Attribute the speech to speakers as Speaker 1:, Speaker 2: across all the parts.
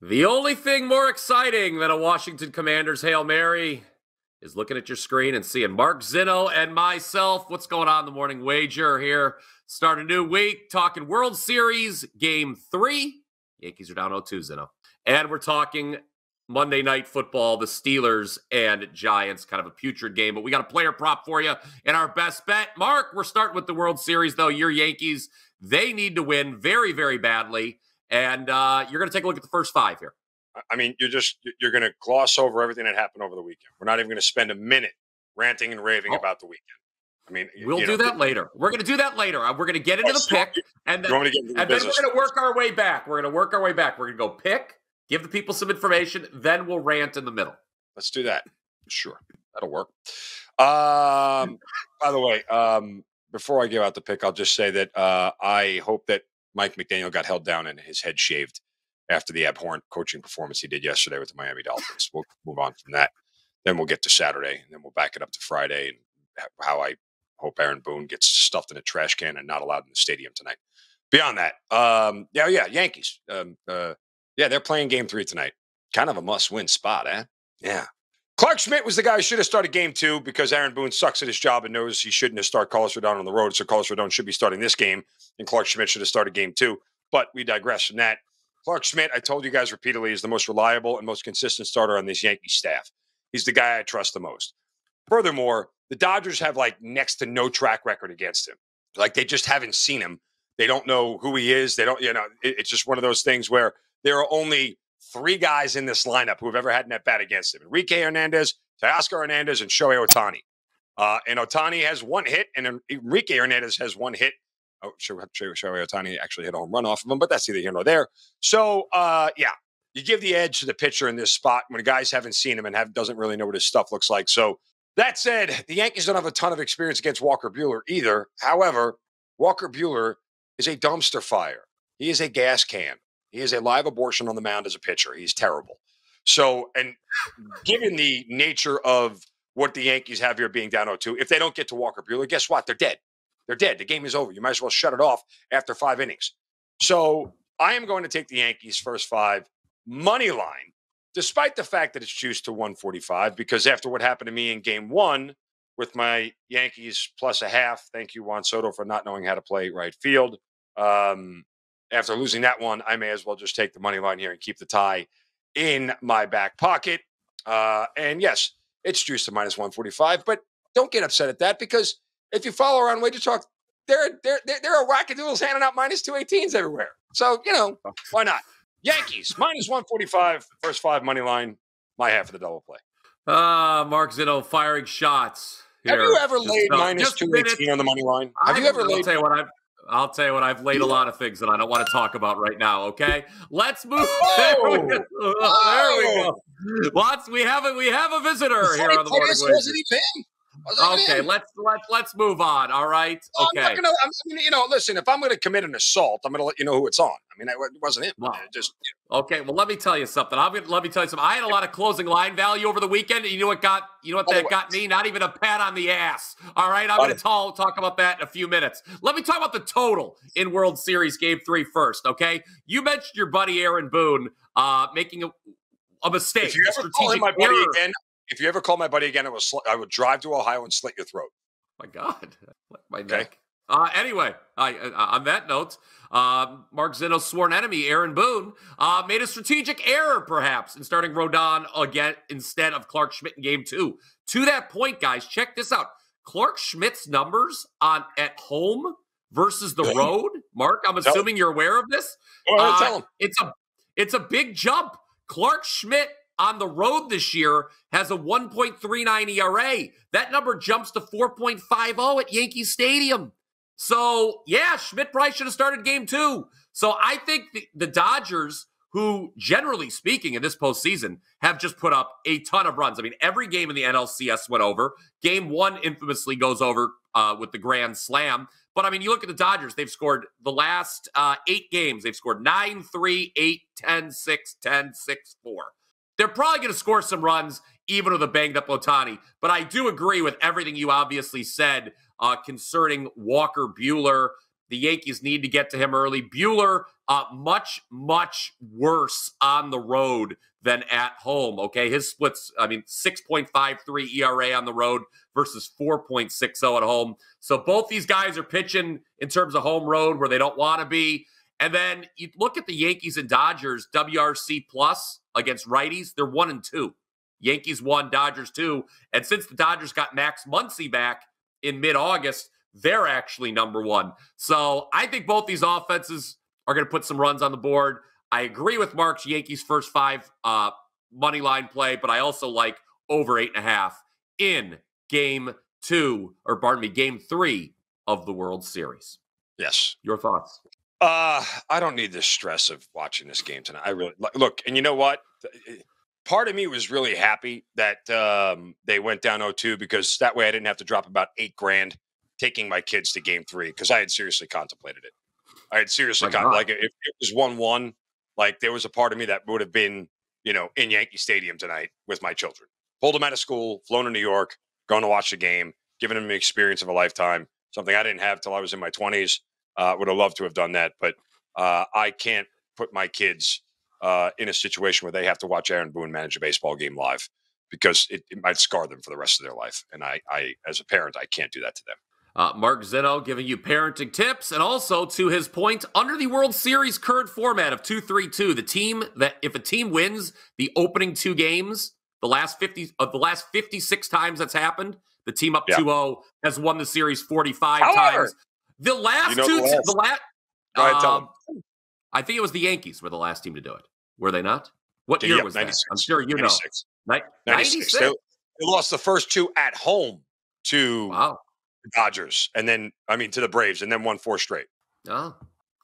Speaker 1: The only thing more exciting than a Washington Commanders Hail Mary is looking at your screen and seeing Mark Zinno and myself. What's going on the morning wager here? Start a new week talking World Series game three. Yankees are down 0 2 Zinno. And we're talking Monday Night Football, the Steelers and Giants, kind of a putrid game. But we got a player prop for you and our best bet. Mark, we're starting with the World Series, though. Your Yankees, they need to win very, very badly. And uh, you're going to take a look at the first five here.
Speaker 2: I mean, you're just you're going to gloss over everything that happened over the weekend. We're not even going to spend a minute ranting and raving oh. about the weekend. I mean,
Speaker 1: we'll do know, that later. We're going to do that later. Uh, we're going to get into the pick, and then, and then we're going to work our way back. We're going to work our way back. We're going to go pick, give the people some information, then we'll rant in the middle.
Speaker 2: Let's do that. Sure, that'll work. Um, by the way, um, before I give out the pick, I'll just say that uh, I hope that Mike McDaniel got held down and his head shaved after the abhorrent coaching performance he did yesterday with the Miami Dolphins. We'll move on from that. Then we'll get to Saturday, and then we'll back it up to Friday and how I hope Aaron Boone gets stuffed in a trash can and not allowed in the stadium tonight. Beyond that, um, yeah, yeah, Yankees. Um, uh, yeah, they're playing Game Three tonight. Kind of a must-win spot, eh? Yeah, Clarke Schmidt was the guy who should have started game two because Aaron Boone sucks at his job and knows he shouldn't have started Carlos Rodon on the road. So Carlos Rodon should be starting this game, and Clarke Schmidt should have started game two. But we digress from that. Clarke Schmidt, I told you guys repeatedly, is the most reliable and most consistent starter on this Yankee staff. He's the guy I trust the most. Furthermore, the Dodgers have like next to no track record against him. Like they just haven't seen him. They don't know who he is. They don't, you know, it's just one of those things where there are only three guys in this lineup who have ever had an at bat against him Enrique Hernandez, Teoscar Hernandez, and Shohei Ohtani. Uh, and Ohtani has one hit, and Enrique Hernandez has one hit. Oh, Shohei, Ohtani actually hit a home run off of him, but that's either here nor there. So, uh, yeah, you give the edge to the pitcher in this spot when guys haven't seen him and have doesn't really know what his stuff looks like. So, that said, the Yankees don't have a ton of experience against Walker Buehler either. However, Walker Buehler is a dumpster fire. He is a gas can. He is a live abortion on the mound as a pitcher. He's terrible. So, and given the nature of what the Yankees have here being down 0-2, if they don't get to Walker Buehler, guess what? They're dead. They're dead. The game is over. You might as well shut it off after five innings. So I am going to take the Yankees first five money line, despite the fact that it's juiced to 145, because after what happened to me in game one with my Yankees plus a half, thank you, Juan Soto, for not knowing how to play right field. Um, after losing that one, I may as well just take the money line here and keep the tie in my back pocket. Uh, and yes, it's juiced to minus 145, but don't get upset at that because if you follow around Wager Talk, there, there, there, there are wackadoodles handing out minus 218s everywhere. So, you know, why not? Yankees, minus 145, first five money line, my half of the double play.
Speaker 1: Ah, uh, Mark Zinno firing shots.
Speaker 2: Here. Have you ever just laid minus 218 on the money line? Have
Speaker 1: I,
Speaker 2: you ever
Speaker 1: I'll
Speaker 2: laid?
Speaker 1: Tell you what, I've, I'll tell you what, I've laid a lot of things that I don't want to talk about right now, okay? Let's move. Oh, there, we go. Oh. there we go. Lots, we have a we have a visitor here on the morning. Okay, let's let's let's move on. All right. Okay. I'm
Speaker 2: gonna, I'm, you know, listen. If I'm going to commit an assault, I'm going to let you know who it's on. I mean, it wasn't him. Wow. just
Speaker 1: you know. okay. Well, let me tell you something. I'm going to let me tell you something. I had a lot of closing line value over the weekend. You know what got you know what that got me? Not even a pat on the ass. All right. I'm going to talk talk about that in a few minutes. Let me talk about the total in World Series Game Three first. Okay. You mentioned your buddy Aaron Boone uh, making a, a mistake. If
Speaker 2: you ever call him my buddy error. again, if you ever call my buddy again, I will sl- I would drive to Ohio and slit your throat.
Speaker 1: My God, my okay. neck. Uh, anyway, uh, on that note, uh, Mark Zinno's sworn enemy, Aaron Boone, uh, made a strategic error, perhaps, in starting Rodon again instead of Clarke Schmidt in game two. To that point, guys, check this out. Clarke Schmidt's numbers on at home versus the road. Mark, I'm assuming you're aware of this.
Speaker 2: Uh, tell him.
Speaker 1: It's a it's a big jump. Clarke Schmidt on the road this year has a 1.39 ERA. That number jumps to 4.50 at Yankee Stadium. So, yeah, Schmidt probably should have started game two. So I think the, the Dodgers, who generally speaking in this postseason have just put up a ton of runs. I mean, every game in the NLCS went over. Game one infamously goes over uh, with the grand slam. But I mean, you look at the Dodgers, they've scored the last uh, eight games, they've scored 9 3, 8, 10, 6, 10, 6, 4. They're probably going to score some runs, even with a banged up Ohtani. But I do agree with everything you obviously said uh, concerning Walker Buehler. The Yankees need to get to him early. Buehler, uh, much, much worse on the road than at home. Okay. His splits, I mean, 6.53 ERA on the road versus 4.60 at home. So both these guys are pitching in terms of home road where they don't want to be. And then you look at the Yankees and Dodgers WRC plus against righties, they're one and two. Yankees one, Dodgers two. And since the Dodgers got Max Muncy back in mid August, they're actually number one. So I think both these offenses are going to put some runs on the board. I agree with Mark's Yankees first five uh, money line play, but I also like over eight and a half in game two, or pardon me, game three of the World Series.
Speaker 2: Yes.
Speaker 1: Your thoughts?
Speaker 2: Uh, I don't need the stress of watching this game tonight. I really look, and you know what? Part of me was really happy that um, they went down 0-2 because that way I didn't have to drop about eight grand taking my kids to game three because I had seriously contemplated it. I had seriously con- like if it was one one, like there was a part of me that would have been, you know, in Yankee Stadium tonight with my children. Pulled them out of school, flown to New York, going to watch the game, giving them the experience of a lifetime. Something I didn't have till I was in my twenties. Uh, would have loved to have done that, but uh, I can't put my kids uh, in a situation where they have to watch Aaron Boone manage a baseball game live because it, it might scar them for the rest of their life. And I, I, as a parent, I can't do that to them.
Speaker 1: Uh, Mark Zinno giving you parenting tips, and also to his point, under the World Series current format of two three two, the team that if a team wins the opening two games, the last 50 of uh, the last 56 times that's happened, the team up 2 yeah. 0 has won the series 45 times. The last you know two, the last, the last ahead, um, I think it was the Yankees were the last team to do it. Were they not? What year yeah, was 96. that? I'm sure you 96. know. 96. 96. They,
Speaker 2: they lost the first two at home to
Speaker 1: wow.
Speaker 2: Dodgers, and then I mean to the Braves, and then won four straight.
Speaker 1: Oh,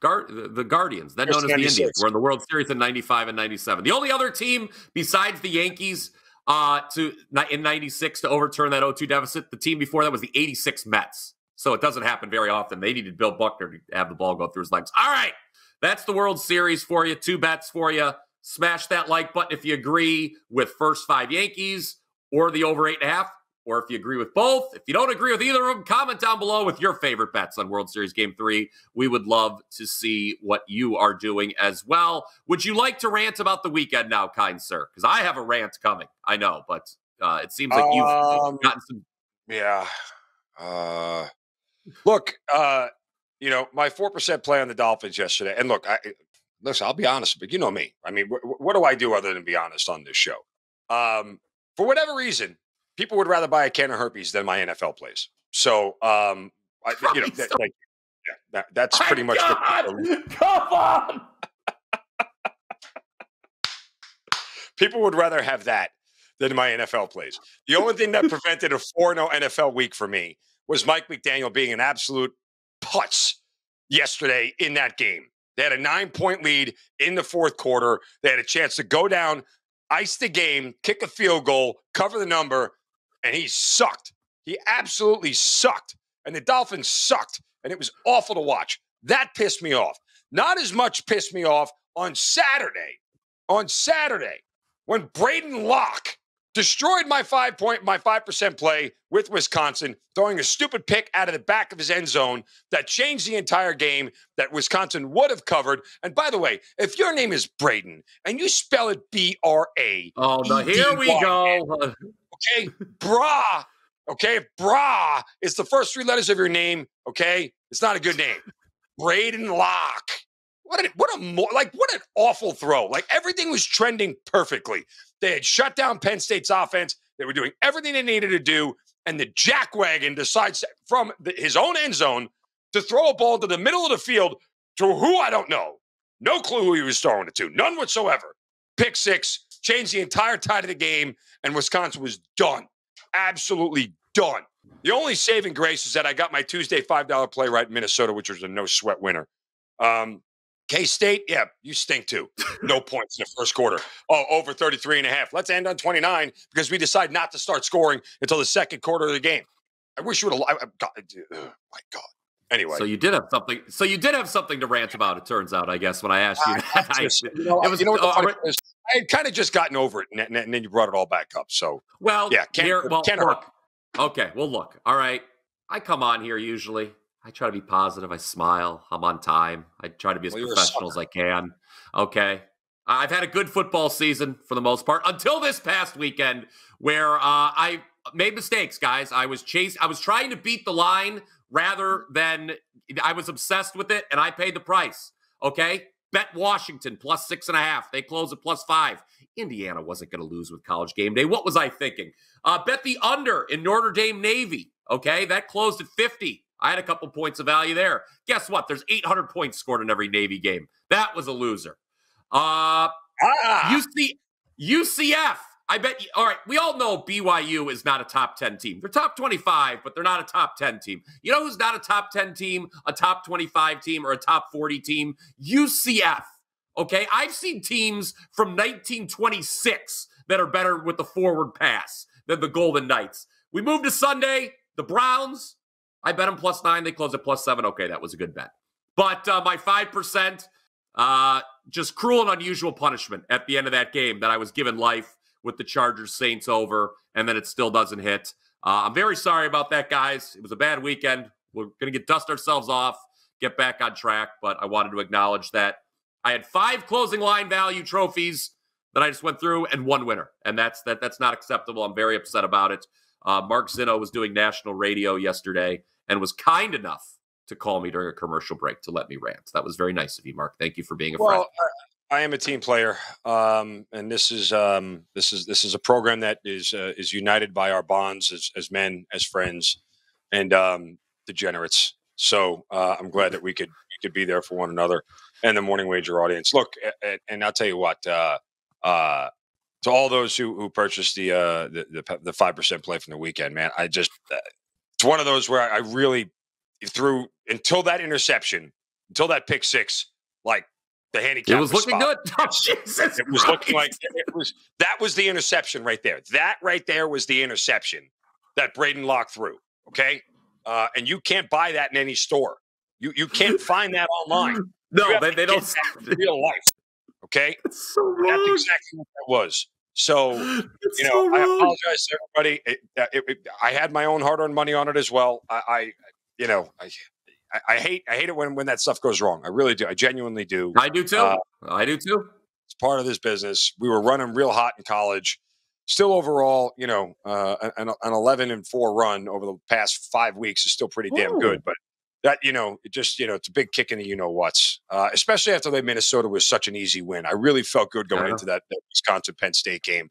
Speaker 1: Guard, the Guardians, then known as the Indians, were in the World Series in '95 and '97. The only other team besides the Yankees uh, to in '96 to overturn that 0-2 deficit, the team before that was the '86 Mets. So it doesn't happen very often. They needed Bill Buckner to have the ball go through his legs. All right, that's the World Series for you. Two bets for you. Smash that like button if you agree with first five Yankees or the over eight and a half or if you agree with both. If you don't agree with either of them, comment down below with your favorite bets on World Series Game 3. We would love to see what you are doing as well. Would you like to rant about the weekend now, kind sir? Because I have a rant coming. I know, but uh, it seems like you've um, gotten some.
Speaker 2: Yeah. Uh, look, uh, you know, my 4% play on the Dolphins yesterday. And look, I, listen, I'll be honest, but you know me. I mean, wh- what do I do other than be honest on this show? Um, for whatever reason, people would rather buy a can of herpes than my NFL plays. So, um, I, you know, that, like, yeah, that, that's my pretty much.
Speaker 1: The, come on.
Speaker 2: people would rather have that than my NFL plays. The only thing that prevented a 4 0 NFL week for me was Mike McDaniel being an absolute putz yesterday in that game. They had a nine point lead in the fourth quarter. They had a chance to go down, ice the game, kick a field goal, cover the number, and he sucked. He absolutely sucked. And the Dolphins sucked. And it was awful to watch. That pissed me off. Not as much pissed me off on Saturday. On Saturday, when Braedyn Locke destroyed my five point, my five percent play with Wisconsin, throwing a stupid pick out of the back of his end zone that changed the entire game that Wisconsin would have covered. And by the way, if your name is Braedyn and you spell it B R A,
Speaker 1: oh, no, here we go.
Speaker 2: Okay, bra. Okay, bra is the first three letters of your name. Okay, it's not a good name. Braedyn Locke. What a what a like what an awful throw. Like everything was trending perfectly. They had shut down Penn State's offense. They were doing everything they needed to do, and the jackwagon decides from the, his own end zone to throw a ball to the middle of the field to who I don't know. No clue who he was throwing it to. None whatsoever. Pick six, changed the entire tide of the game, and Wisconsin was done. Absolutely done. The only saving grace is that I got my Tuesday $5 play right in Minnesota, which was a no sweat winner. Um, K State, yeah, you stink too. No points in the first quarter. Oh, over 33 and a half. Let's end on 29 because we decide not to start scoring until the second quarter of the game. I wish you would have. God, oh my God. Anyway,
Speaker 1: so you did have something. So you did have something to rant about. It turns out, I guess, when I asked you that, I,
Speaker 2: just, you know, it was. You know I had kind of just gotten over it, and, and, then you brought it all back up. So,
Speaker 1: well, yeah, can't, here, well, can't look. Okay, well, look. All right, I come on here usually. I try to be positive. I smile. I'm on time. I try to be as well, professional as I can. Okay. I've had a good football season for the most part until this past weekend where uh, I made mistakes, guys. I was chase. I was trying to beat the line rather than I was obsessed with it, and I paid the price. Okay, bet Washington plus six and a half. They close at plus five. Indiana wasn't going to lose with College Game Day. What was I thinking? Uh, bet the under in Notre Dame Navy. Okay, that closed at fifty. I had a couple points of value there. Guess what? There's 800 points scored in every Navy game. That was a loser. Uh, ah. UC, UCF. I bet. You, all right, we all know BYU is not a top 10 team. They're top 25, but they're not a top 10 team. You know who's not a top 10 team, a top 25 team, or a top 40 team? UCF. Okay, I've seen teams from 1926 that are better with the forward pass than the Golden Knights. We move to Sunday. The Browns. I bet them plus nine. They close at plus seven. Okay, that was a good bet. But uh, my five percent, uh, just cruel and unusual punishment at the end of that game that I was given life with the Chargers Saints over, and then it still doesn't hit. Uh, I'm very sorry about that, guys. It was a bad weekend. We're going to get dust ourselves off, get back on track, but I wanted to acknowledge that I had five closing line value trophies that I just went through and one winner, and that's that. That's not acceptable. I'm very upset about it. Uh, Mark Zinno was doing national radio yesterday and was kind enough to call me during a commercial break to let me rant. That was very nice of you, Mark. Thank you for being a well, friend.
Speaker 2: I am a team player, um, and this is um, this is this is a program that is uh, is united by our bonds as, as men, as friends, and um, degenerates. So uh, I'm glad that we could we could be there for one another and the morning wager audience. Look, and I'll tell you what. Uh, uh, to all those who who purchased the uh, the the five percent play from the weekend, man, I just uh, it's one of those where I really threw until that interception, until that pick six, like the handicap.
Speaker 1: It was, was looking spot. good. Oh, Jesus
Speaker 2: it was Christ. looking like it was. That was the interception right there. That right there was the interception that Braedyn Locke threw. Okay, uh, and you can't buy that in any store. You you can't find that online.
Speaker 1: No, they, they don't.
Speaker 2: real life. Okay,
Speaker 1: That's, so
Speaker 2: That's exactly what that was. So it's you know, so I apologize to everybody. It, it, it, I had my own hard-earned money on it as well. I, I you know, I, I, hate I hate it when when that stuff goes wrong. I really do. I genuinely do.
Speaker 1: I do too. Uh, I do too.
Speaker 2: It's part of this business. We were running real hot in college. Still, overall, you know, uh, an, an eleven and four run over the past five weeks is still pretty damn Ooh. good. But that you know, it just you know, it's a big kick in the you know what's. Uh, especially after they Minnesota was such an easy win. I really felt good going into that, that Wisconsin Penn State game.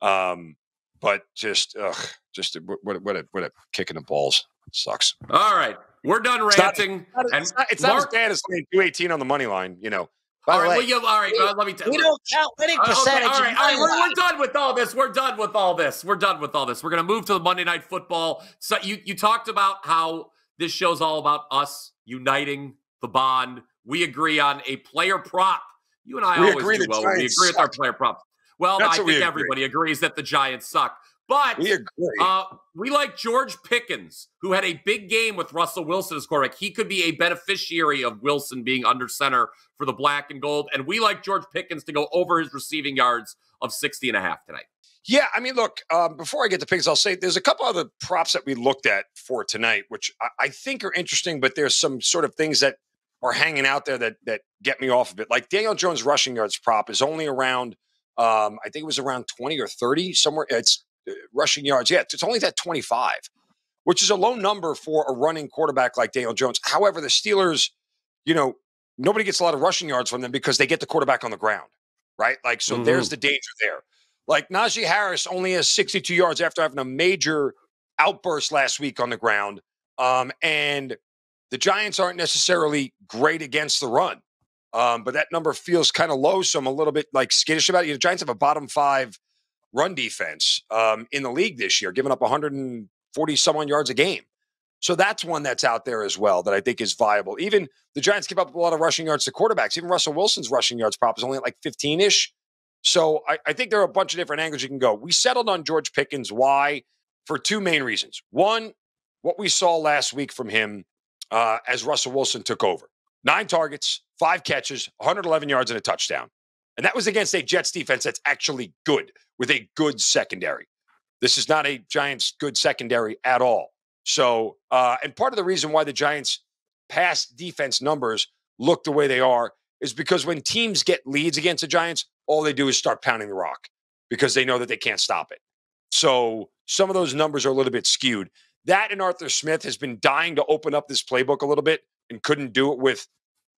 Speaker 2: Um, but just, ugh, just a, what, what a what a kick in the balls. It sucks.
Speaker 1: All right. We're done ranting.
Speaker 2: It's not, it's not, it's not Mark, as bad as playing 218 on the money line, you know.
Speaker 1: All right, well, you, all right. uh, let me tell
Speaker 3: you. We don't count winning percentage. Uh, okay, all
Speaker 1: right, all right. We're, we're, done with all this. We're done with all this. We're done with all this. We're going to move to the Monday Night Football. So you you talked about how this show's all about us uniting the bond. We agree on a player prop. You and I
Speaker 2: we
Speaker 1: always
Speaker 2: agree
Speaker 1: do well. We agree
Speaker 2: suck.
Speaker 1: with our player prop. Well, That's I think everybody agrees that the Giants suck. But
Speaker 2: we,
Speaker 1: uh, we like George Pickens, who had a big game with Russell Wilson as quarterback. He could be a beneficiary of Wilson being under center for the black and gold. And we like George Pickens to go over his receiving yards of 60 and a half tonight.
Speaker 2: Yeah, I mean, look, um, before I get to Pickens, I'll say there's a couple other props that we looked at for tonight, which I, I think are interesting, but there's some sort of things that are hanging out there that that get me off of it. Like Daniel Jones rushing yards prop is only around um, I think it was around 20 or 30 somewhere. It's uh, rushing yards. Yeah, it's only that 25, which is a low number for a running quarterback like Daniel Jones. However, the Steelers, you know, nobody gets a lot of rushing yards from them because they get the quarterback on the ground, right? Like, so mm-hmm. there's the danger there. Like Najee Harris only has 62 yards after having a major outburst last week on the ground. Um, and the Giants aren't necessarily great against the run. Um, but that number feels kind of low, so I'm a little bit like skittish about it. The Giants have a bottom five run defense um, in the league this year, giving up 140 someone yards a game. So that's one that's out there as well that I think is viable. Even the Giants give up a lot of rushing yards to quarterbacks. Even Russell Wilson's rushing yards prop is only at like 15 ish. So I, I, think there are a bunch of different angles you can go. We settled on George Pickens. Why? For two main reasons. One, what we saw last week from him uh, as Russell Wilson took over nine targets, five catches, 111 yards, and a touchdown. And that was against a Jets defense that's actually good with a good secondary. This is not a Giants good secondary at all. So, uh, and part of the reason why the Giants pass defense numbers look the way they are is because when teams get leads against the Giants, all they do is start pounding the rock because they know that they can't stop it. So some of those numbers are a little bit skewed. That and Arthur Smith has been dying to open up this playbook a little bit and couldn't do it with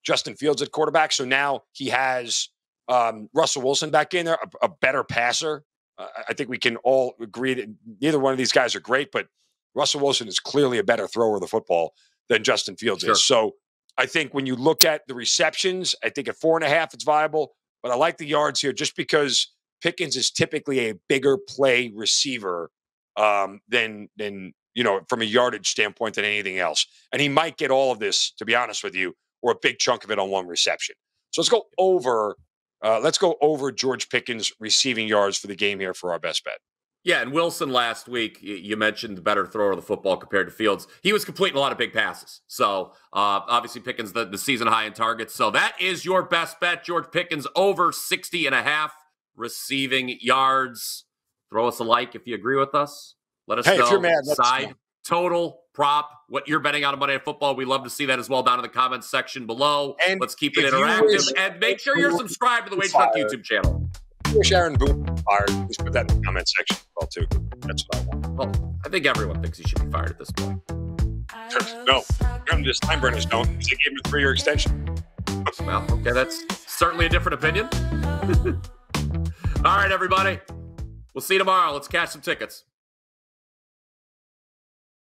Speaker 2: Justin Fields at quarterback. So now he has um, Russell Wilson back in there, a, a better passer. Uh, I think we can all agree that neither one of these guys are great, but Russell Wilson is clearly a better thrower of the football than Justin Fields sure. is. So I think when you look at the receptions, I think at four and a half, it's viable. But I like the yards here just because Pickens is typically a bigger play receiver um, than than you know from a yardage standpoint than anything else. And he might get all of this, to be honest with you, or a big chunk of it on one reception. So let's go over. Uh, let's go over George Pickens receiving yards for the game here for our best bet.
Speaker 1: Yeah, and Wilson last week, you mentioned the better thrower of the football compared to Fields. He was completing a lot of big passes. So uh, obviously Pickens the, the season high in targets. So that is your best bet. George Pickens over 60 and a half receiving yards. Throw us a like if you agree with us. Let us
Speaker 2: hey,
Speaker 1: know.
Speaker 2: If you're mad,
Speaker 1: side, total, prop, what you're betting on Monday Night Football. We love to see that as well down in the comments section below. And Let's keep it interactive. And make sure you're subscribed to the WagerTalk YouTube channel
Speaker 2: wish Aaron Boone fired, please put that in the comment section as well too. That's what I want.
Speaker 1: Well, I think everyone thinks he should be fired at this point.
Speaker 2: no, I'm just Steinbrenners don't because they gave him a three-year extension.
Speaker 1: well, okay, that's certainly a different opinion. All right, everybody. We'll see you tomorrow. Let's cash some tickets.